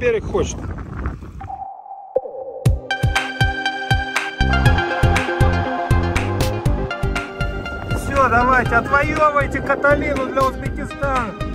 берег хочет? Все, давайте, отвоевывайте Каталину для Узбекистана.